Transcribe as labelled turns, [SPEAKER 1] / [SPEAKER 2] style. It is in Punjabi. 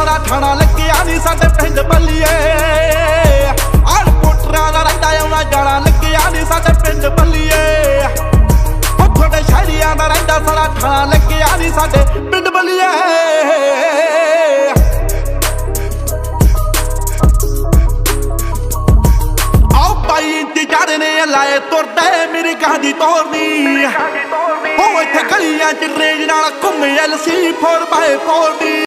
[SPEAKER 1] ਸਾਰਾ ਥਾਣਾ ਲੱਗਿਆ ਨਹੀਂ ਸਾਡੇ ਪਿੰਡ ਬੱਲੀਏ। ਆਲ ਪੁੱਟਰਾਂ ਦਾ ਰਹਿੰਦਾ ਆਉਣਾ ਜਾਣਾ ਲੱਗਿਆ ਨਹੀਂ ਸਾਡੇ ਪਿੰਡ ਬੱਲੀਏ। ਉਹ ਤੁਹਾਡੇ ਸ਼ਹਿਰੀਆਂ ਦਾ ਰਹਿੰਦਾ ਸਾਰਾ ਥਾਣਾ ਲੱਗਿਆ ਨਹੀਂ ਸਾਡੇ ਪਿੰਡ ਬੱਲੀਏ। ਆਓ ਬਾਈ ਇੰਤਜ਼ਾਰ ਨੇ ਲਾਏ ਤੁਰਦੇ ਮੇਰੀ ਗਾਂਦੀ ਤੋਰਨੀ। ਉਹ ਇੱਥੇ ਗਲੀਆਂ ਚ ਰੇਂਜ ਨਾਲ ਘੁੰਮੇ ਐਲਸੀ 4x4 ਦੀ